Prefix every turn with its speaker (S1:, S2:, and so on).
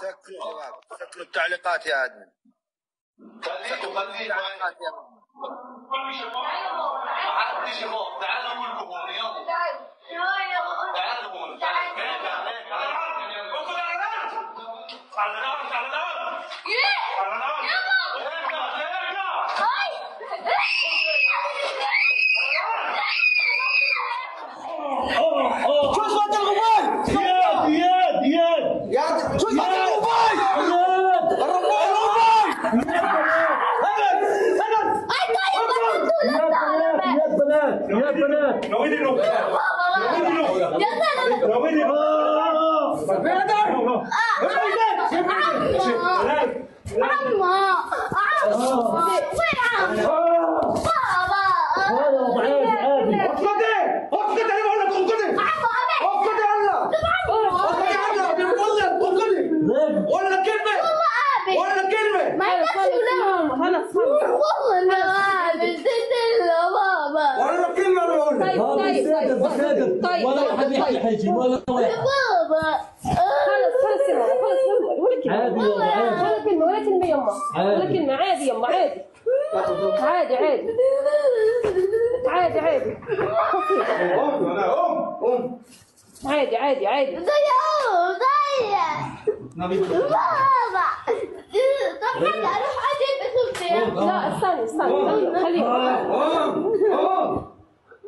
S1: سكر الجواب التعليقات يا ادمن التعليقات يا
S2: يا
S3: بنات نويد
S2: ولا كلمه ما يقدرش يقول خلاص خلاص طيب طيب
S3: طيب طيب،, طيب
S4: طيب
S3: ولا
S4: طيب،
S3: واحد
S4: طيب، يحكي
S3: حيجي ولا واحد بابا
S4: خلص خلص يما خلص ولا كلمة.
S3: عادي
S4: ولا كلمة ولا كلمة يما. ولا كلمة عادي يما عادي. عادي عادي. عادي عادي.
S2: أم أنا
S4: أم أم عادي عادي
S2: عادي بابا.
S4: طب حاجة أروح أجيب اسم
S5: لا استني
S4: استني خليها